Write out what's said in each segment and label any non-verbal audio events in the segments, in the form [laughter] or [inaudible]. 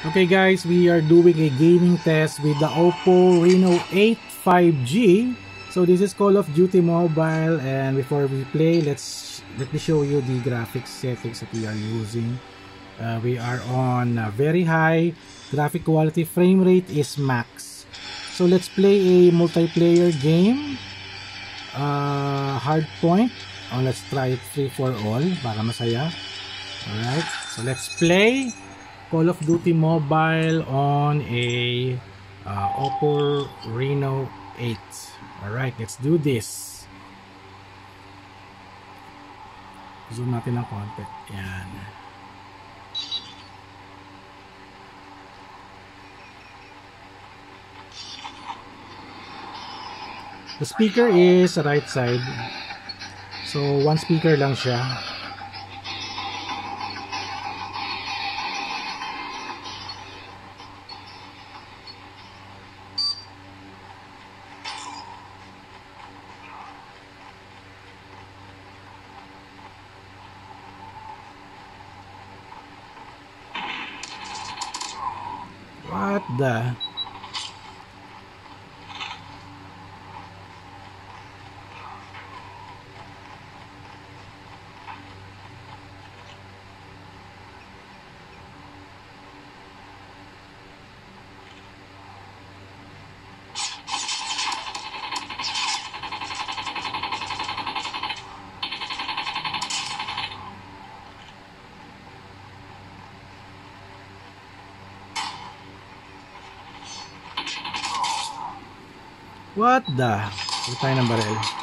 Okay guys, we are doing a gaming test with the Oppo Reno 8 5G. So this is Call of Duty Mobile and before we play, let's let me show you the graphics settings that we are using. Uh, we are on uh, very high graphic quality frame rate is max. So let's play a multiplayer game. Uh, hard point. Oh, let's try it free for all para masaya. Alright, so let's play. Call of Duty Mobile on a uh, Oppo Reno 8. Alright, let's do this. Zoom natin ng konti. Yan. The speaker is right side. So, one speaker lang siya. What the? What the? Ito tayo ng baril.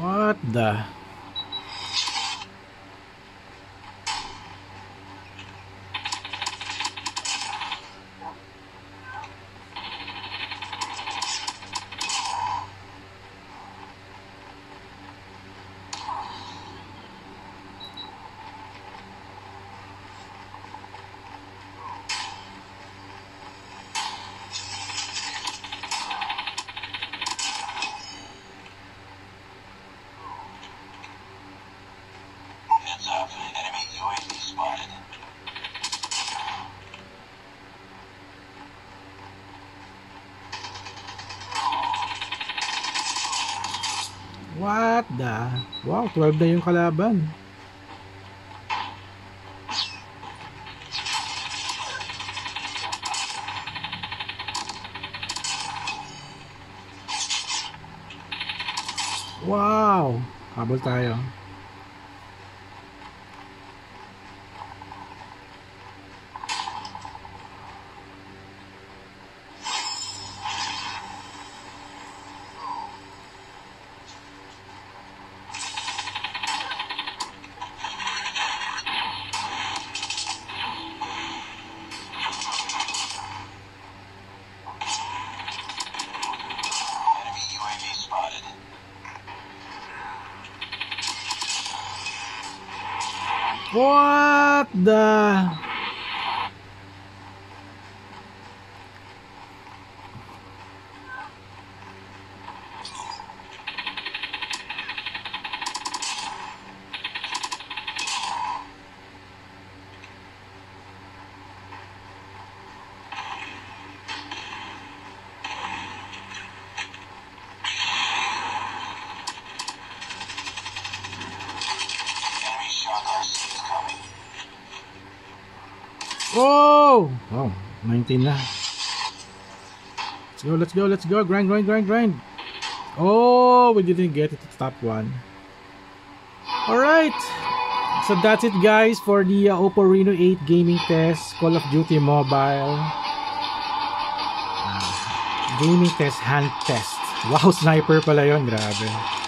What the? What the? Wow, 12 na yung kalaban. Wow! Habol tayo. What the? Oh! Wow, 19 na. Let's go, let's go, let's go. Grind, grind, grind, grind. Oh, we didn't get it to top one. Alright. So that's it guys for the uh, Oppo Reno 8 gaming test. Call of Duty Mobile. Ah, gaming test, hand test. Wow, [laughs] sniper pala yun. Grabe.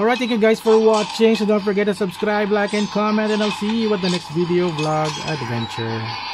Alright, thank you guys for watching. So don't forget to subscribe, like, and comment. And I'll see you at the next video vlog adventure.